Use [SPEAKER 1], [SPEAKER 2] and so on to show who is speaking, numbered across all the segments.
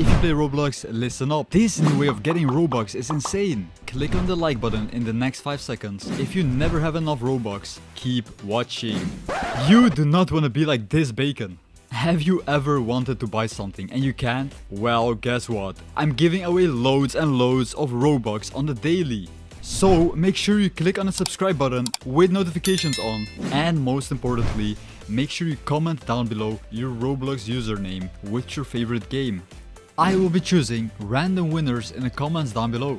[SPEAKER 1] If you play Roblox, listen up. This new way of getting Robux is insane. Click on the like button in the next 5 seconds. If you never have enough Robux, keep watching. You do not want to be like this bacon. Have you ever wanted to buy something and you can't? Well, guess what? I'm giving away loads and loads of Robux on the daily. So make sure you click on the subscribe button with notifications on and most importantly, make sure you comment down below your Roblox username with your favorite game. I will be choosing random winners in the comments down below.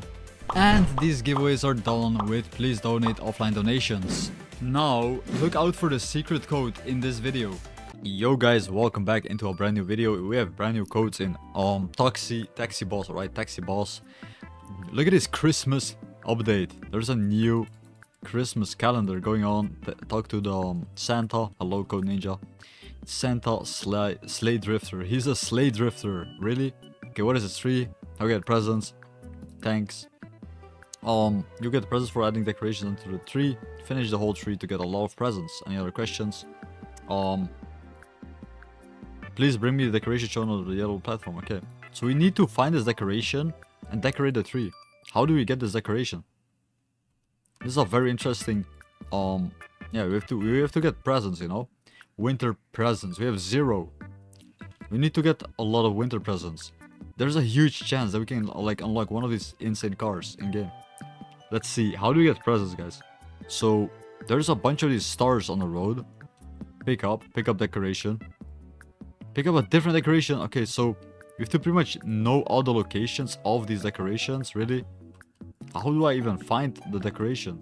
[SPEAKER 1] And these giveaways are done with please donate offline donations. Now, look out for the secret code in this video. Yo guys, welcome back into a brand new video. We have brand new codes in um Taxi, Taxi Boss, right? Taxi Boss. Look at this Christmas update. There's a new Christmas calendar going on. Talk to the um, Santa. Hello, Code Ninja. Santa Sleigh, Sleigh Drifter. He's a Sleigh Drifter. Really? Okay, what is this tree? I get presents. Thanks. Um, you get presents for adding decorations into the tree. Finish the whole tree to get a lot of presents. Any other questions? Um, please bring me the decoration shown on the yellow platform. Okay, so we need to find this decoration and decorate the tree. How do we get this decoration? This is a very interesting. Um, yeah, we have to we have to get presents. You know, winter presents. We have zero. We need to get a lot of winter presents there's a huge chance that we can like unlock one of these insane cars in game. Let's see, how do we get presents guys? So there's a bunch of these stars on the road. Pick up, pick up decoration. Pick up a different decoration. Okay, so you have to pretty much know all the locations of these decorations, really? How do I even find the decoration?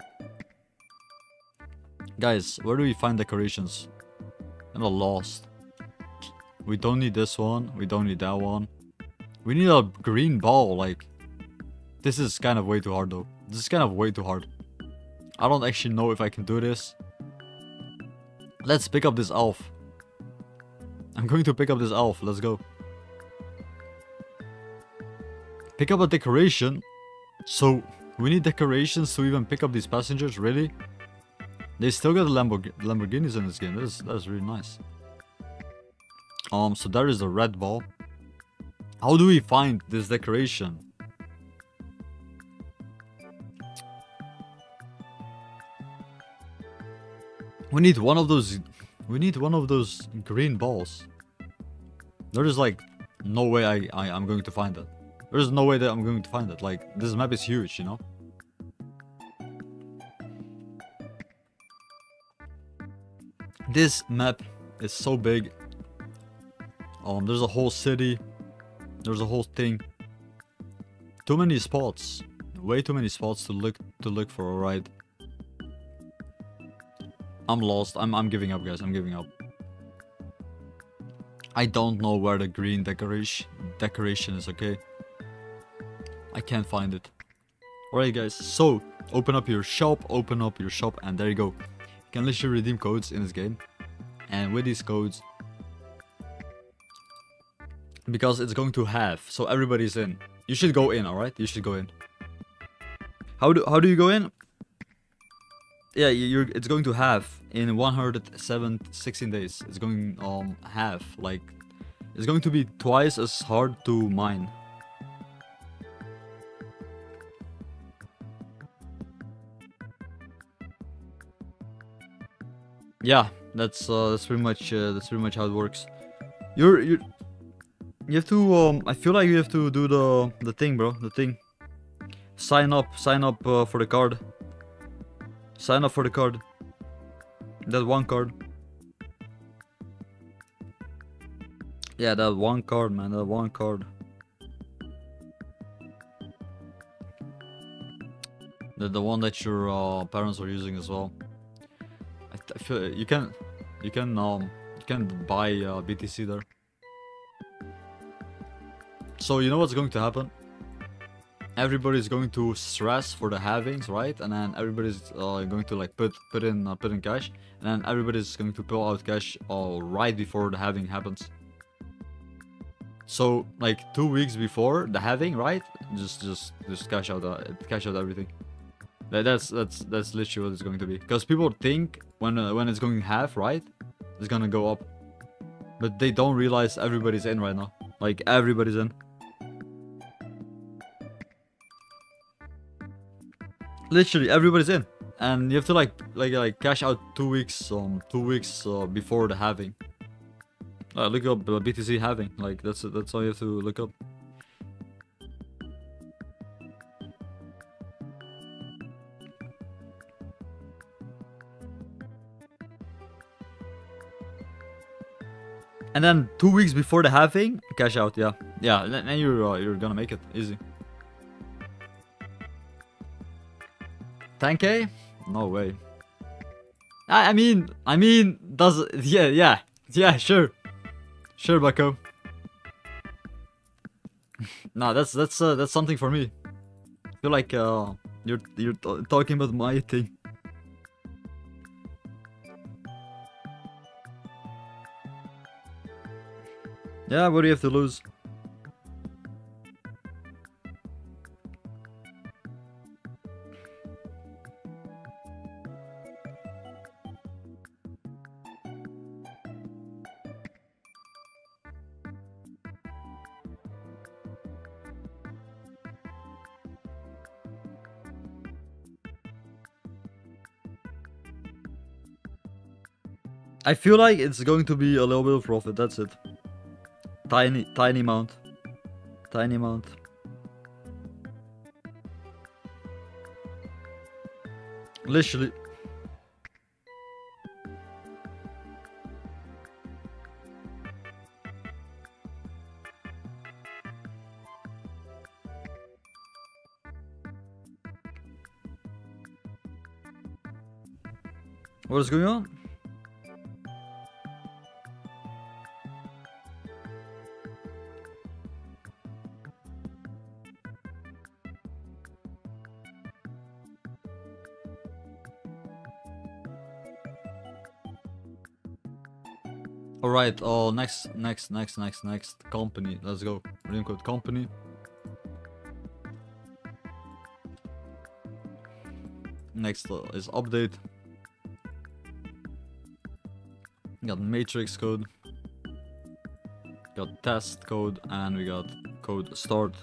[SPEAKER 1] Guys, where do we find decorations? The lost. We don't need this one. We don't need that one. We need a green ball, like... This is kind of way too hard, though. This is kind of way too hard. I don't actually know if I can do this. Let's pick up this elf. I'm going to pick up this elf. Let's go. Pick up a decoration. So, we need decorations to even pick up these passengers, really? They still got Lamborg Lamborghinis in this game. That is, that is really nice. Um, so there is the red ball. How do we find this decoration? We need one of those... We need one of those green balls. There is like no way I, I, I'm going to find it. There's no way that I'm going to find it. Like, this map is huge, you know? This map is so big. Um, there's a whole city. There's a whole thing. Too many spots. Way too many spots to look to look for a ride. I'm lost. I'm I'm giving up, guys. I'm giving up. I don't know where the green decoration decoration is, okay? I can't find it. Alright guys, so open up your shop, open up your shop and there you go. You can literally redeem codes in this game. And with these codes, because it's going to half. So everybody's in. You should go in, alright? You should go in. How do how do you go in? Yeah, you're it's going to half in 107 16 days. It's going um half like it's going to be twice as hard to mine. Yeah, that's uh, that's pretty much uh, that's pretty much how it works. You're you you have to, um, I feel like you have to do the, the thing, bro, the thing. Sign up, sign up uh, for the card. Sign up for the card. That one card. Yeah, that one card, man, that one card. The, the one that your uh, parents are using as well. I, I feel you can, you can, um, you can buy uh, BTC there. So you know what's going to happen? Everybody's going to stress for the halvings, right? And then everybody's uh, going to like put put in uh, put in cash, and then everybody's going to pull out cash uh, right before the halving happens. So like two weeks before the halving, right? Just just just cash out uh, cash out everything. That, that's that's that's literally what it's going to be. Because people think when uh, when it's going half, right? It's gonna go up, but they don't realize everybody's in right now. Like everybody's in. Literally everybody's in, and you have to like like like cash out two weeks um two weeks uh, before the halving. Uh, look up uh, BTC halving. Like that's that's all you have to look up. And then two weeks before the halving, cash out. Yeah, yeah. Then you're uh, you're gonna make it easy. 10k? No way. I, I mean, I mean, does yeah, yeah, yeah, sure, sure, Bucko. nah, that's that's uh, that's something for me. I feel like uh, you're you're talking about my thing. Yeah, what do you have to lose? I feel like it's going to be a little bit of profit, that's it. Tiny, tiny amount. Tiny amount. Literally. What is going on? All right. Oh, next, next, next, next, next company. Let's go. Redeem code company. Next uh, is update. got matrix code. Got test code and we got code start.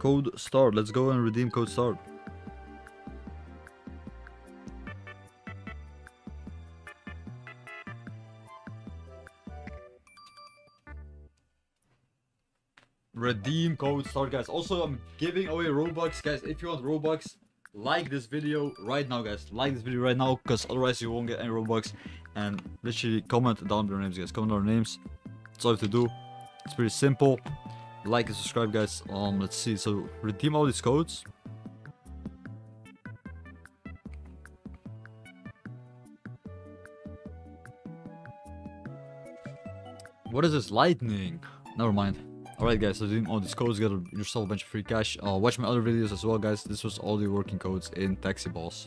[SPEAKER 1] Code start. Let's go and redeem code start. Redeem code start guys. Also i'm giving away robux. Guys if you want robux like this video right now guys. Like this video right now because otherwise you won't get any robux. And literally comment down your names guys. Comment down your names. That's all you have to do. It's pretty simple. Like and subscribe guys. Um let's see. So redeem all these codes. What is this lightning? Never mind Alright guys, so doing all these codes, get yourself a bunch of free cash. Uh, watch my other videos as well guys. This was all the working codes in Taxi Boss.